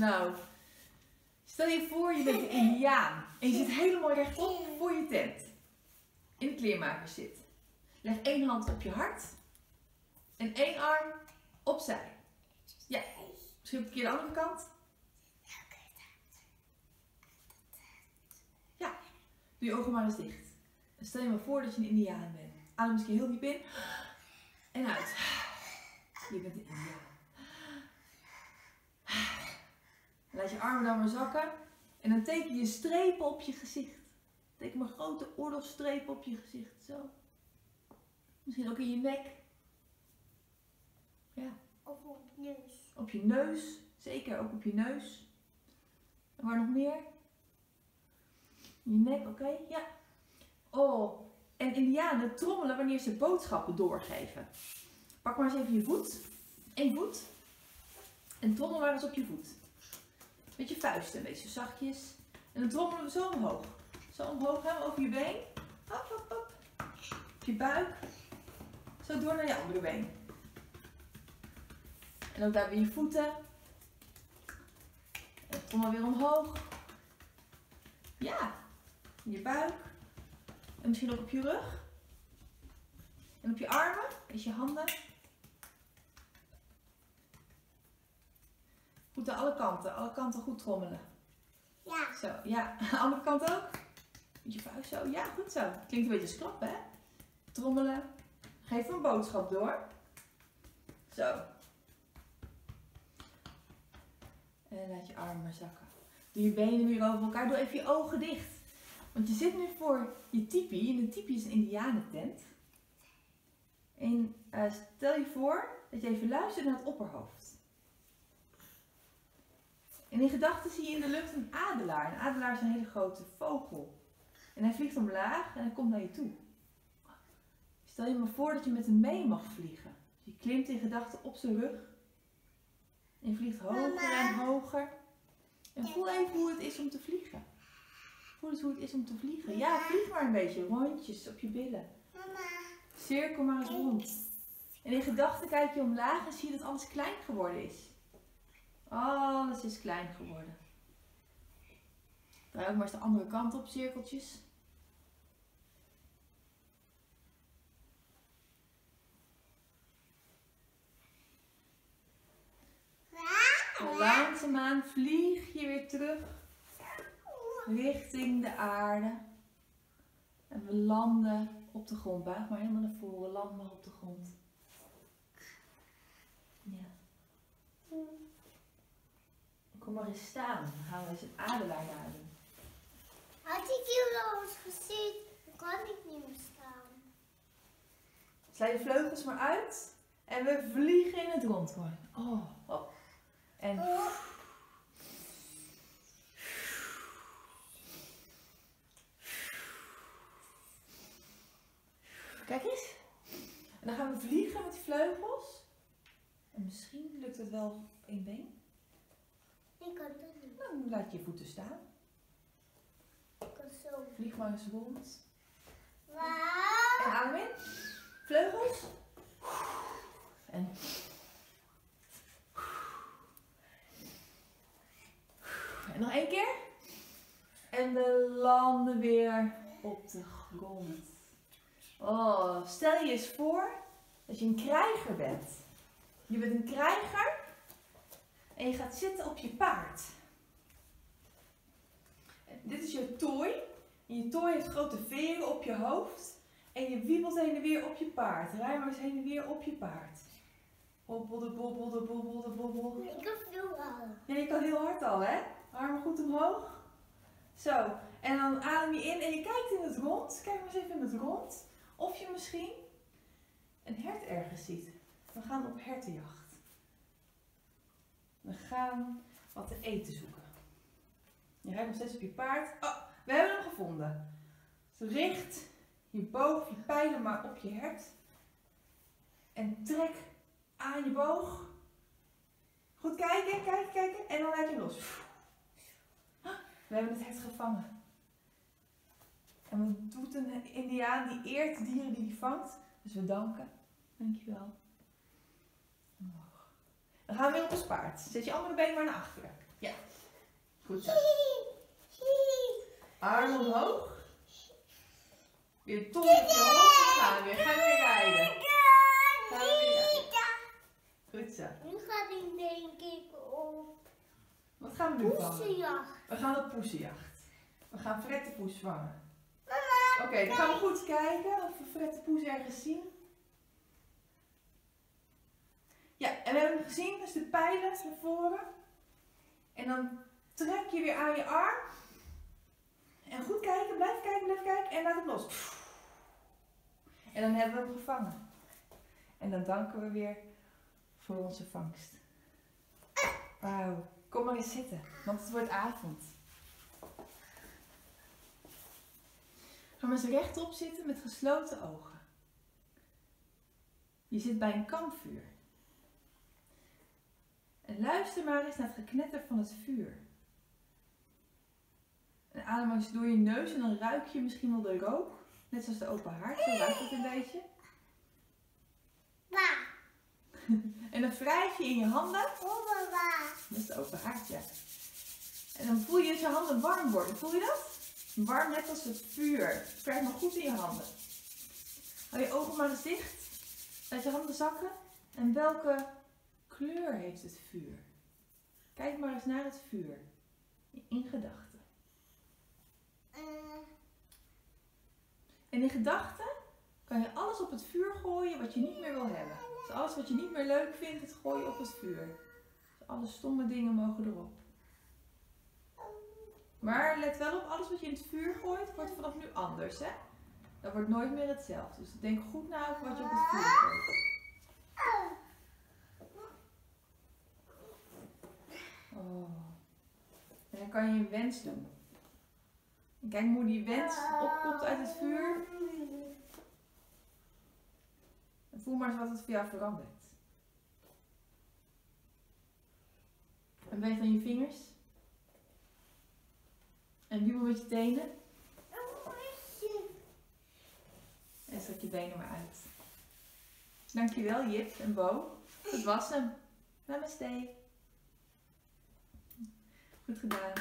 Nou, stel je voor je bent een indiaan en je zit helemaal rechtop voor je tent. In de kleermaker zit. Leg één hand op je hart en één arm opzij. Ja, misschien een keer de andere kant. Ja, doe je ogen maar eens dicht. En stel je maar voor dat je een indiaan bent. Adem eens een keer heel diep in en uit. Je bent een indiaan. Je armen dan maar zakken. En dan teken je strepen op je gezicht. Teken maar grote oorlogsstrepen op je gezicht. Zo. Misschien ook in je nek. Ja. Of op neus. Op je neus. Zeker ook op je neus. En waar nog meer? Je nek, oké? Ja. Oh. En indianen trommelen wanneer ze boodschappen doorgeven. Pak maar eens even je voet. Eén voet. En trommel maar eens op je voet. Met je vuisten, een beetje zachtjes. En dan trommelen we zo omhoog. Zo omhoog gaan we over je been. Hop, hop, hop. Op je buik. Zo door naar je andere been. En ook daar weer je voeten. En trommel weer omhoog. Ja. In je buik. En misschien ook op je rug. En op je armen. Met je handen. Aan alle kanten. Alle kanten goed trommelen. Ja. Zo, ja. Andere kant ook. Met je vuist zo. Ja, goed zo. Klinkt een beetje klappen, hè? Trommelen. Geef een boodschap door. Zo. En laat je armen maar zakken. Doe je benen weer over elkaar. Doe even je ogen dicht. Want je zit nu voor je tipi. En een tipi is een indianentent. En eh, stel je voor dat je even luistert naar het opperhoofd. En in gedachten zie je in de lucht een adelaar. Een adelaar is een hele grote vogel. En hij vliegt omlaag en hij komt naar je toe. Stel je maar voor dat je met hem mee mag vliegen. Je klimt in gedachten op zijn rug. En je vliegt hoger en hoger. En voel even hoe het is om te vliegen. Voel eens hoe het is om te vliegen. Ja, vlieg maar een beetje. Rondjes op je billen. Mama. Cirkel maar eens rond. En in gedachten kijk je omlaag en zie je dat alles klein geworden is. Alles is klein geworden. Draai ook maar eens de andere kant op, cirkeltjes. Langzaamaan vlieg je weer terug richting de aarde. En we landen op de grond. Buig maar helemaal naar voren. Land maar op de grond. Ja. Kom maar eens staan. Dan gaan we eens een adelaar nadoen. Had ik jullie al eens gezien, dan kan ik niet meer staan. Sla je vleugels maar uit. En we vliegen in het rond hoor. Oh, hop. En kijk eens. En dan gaan we vliegen met die vleugels. En misschien lukt het wel op één been. Ik kan het niet. Dan laat je voeten staan. Vlieg maar eens rond. Wauw. En adem in. Vleugels. En. En nog één keer. En we landen weer op de grond. Oh, stel je eens voor dat je een krijger bent. Je bent een krijger en je gaat zitten op je paard. Dit is je tooi. En je tooi heeft grote veren op je hoofd. En je wiebelt heen en weer op je paard. Rij maar eens heen en weer op je paard. Hobbelde, bobbelde, bobbelde, bobbel. Ik kan veel halen. Ja, je kan heel hard al, hè? Armen goed omhoog. Zo. En dan adem je in en je kijkt in het rond. Kijk maar eens even in het rond. Of je misschien een hert ergens ziet. We gaan op hertenjacht. We gaan wat te eten zoeken. Je rijdt nog steeds op je paard. Oh, we hebben hem gevonden. Richt je boog, je pijlen maar op je hert. En trek aan je boog. Goed kijken, kijken, kijken. En dan laat je hem los. We hebben het hert gevangen. En wat doet een indiaan? Die eert de dieren die hij vangt. Dus we danken. Dankjewel. Dan gaan we weer op ons paard. Zet je andere been maar naar achteren. Goed zo. Arm omhoog. Weer je hoofd. Gaan we weer. Gaan we weer rijden. We weer rijden. Goed zo. Nu ga ik denk ik op Wat gaan we nu vangen? poesenjacht. We gaan op poesenjacht. We gaan Fred de Poes vangen. Oké, dan gaan we goed kijken of we Fred de Poes ergens zien. Ja, en we hebben hem gezien, dus de pijlen naar voren. En dan trek je weer aan je arm. En goed kijken, blijf kijken, blijf kijken en laat hem los. En dan hebben we hem gevangen. En dan danken we weer voor onze vangst. Wauw, kom maar eens zitten, want het wordt avond. Ga maar eens rechtop zitten met gesloten ogen. Je zit bij een kampvuur. En luister maar eens naar het geknetter van het vuur. En adem eens door je neus en dan ruik je misschien wel de rook. Net zoals de open haard, zo ruikt het een beetje. waar? En dan wrijf je in je handen. Waar? Dat is de open haard, ja. En dan voel je dat je handen warm worden. Voel je dat? Warm net als het vuur. Wrijf maar goed in je handen. Hou je ogen maar eens dicht. Laat je handen zakken. En welke kleur heeft het vuur? Kijk maar eens naar het vuur. In gedachten. Eh, En in gedachten kan je alles op het vuur gooien wat je niet meer wil hebben. Dus alles wat je niet meer leuk vindt, het gooi je op het vuur. Dus alle stomme dingen mogen erop. Maar let wel op, alles wat je in het vuur gooit, wordt vanaf nu anders, hè? Dat wordt nooit meer hetzelfde. Dus denk goed na over wat je op het vuur gooit. Oh. En dan kan je een wens doen. En kijk hoe die wens opkomt uit het vuur. En voel maar eens wat het voor jou verandert. En beweeg dan je vingers. En wiebel met je tenen. En strek je benen maar uit. Dankjewel Jip en Bo. Dat was hem. Namaste. Goed gedaan.